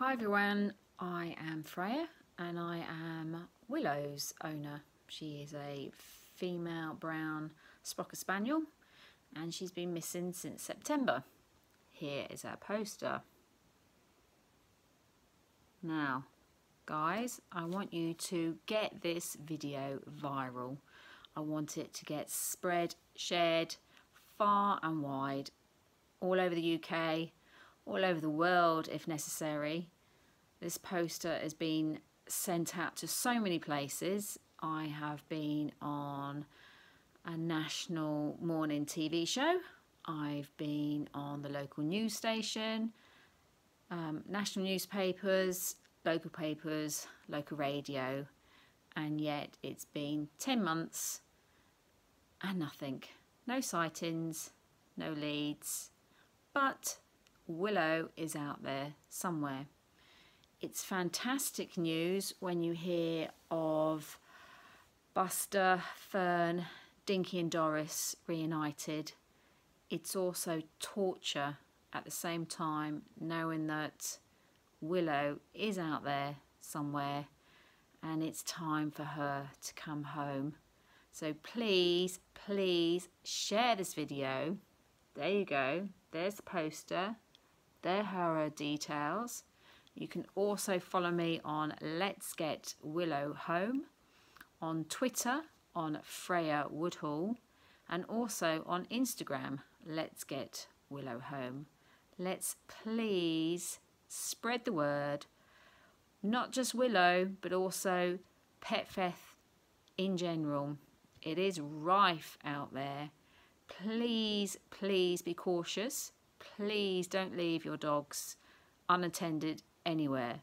Hi everyone, I am Freya and I am Willow's owner. She is a female brown Sprocker Spaniel and she's been missing since September. Here is our poster. Now, guys, I want you to get this video viral. I want it to get spread, shared far and wide, all over the UK, all over the world if necessary. This poster has been sent out to so many places. I have been on a national morning TV show. I've been on the local news station, um, national newspapers, local papers, local radio, and yet it's been 10 months and nothing. No sightings, no leads, but Willow is out there somewhere. It's fantastic news when you hear of Buster, Fern, Dinky and Doris reunited. It's also torture at the same time knowing that Willow is out there somewhere and it's time for her to come home. So please, please share this video. There you go. There's the poster. There are her uh, details. You can also follow me on Let's Get Willow Home, on Twitter on Freya Woodhall, and also on Instagram, Let's Get Willow Home. Let's please spread the word, not just Willow, but also pet theft in general. It is rife out there. Please, please be cautious. Please don't leave your dogs unattended anywhere.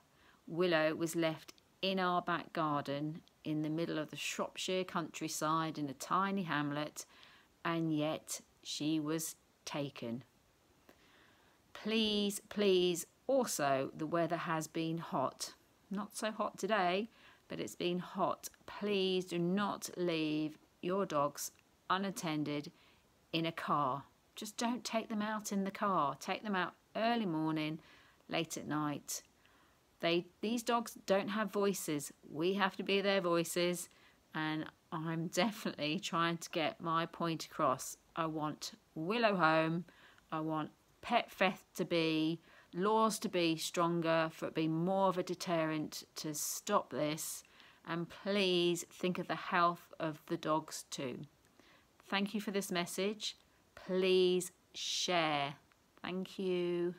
Willow was left in our back garden in the middle of the Shropshire countryside in a tiny hamlet, and yet she was taken. Please, please, also, the weather has been hot. Not so hot today, but it's been hot. Please do not leave your dogs unattended in a car. Just don't take them out in the car. Take them out early morning, late at night. They these dogs don't have voices. We have to be their voices and I'm definitely trying to get my point across. I want Willow home. I want pet theft to be laws to be stronger for it being more of a deterrent to stop this and please think of the health of the dogs too. Thank you for this message. Please share. Thank you.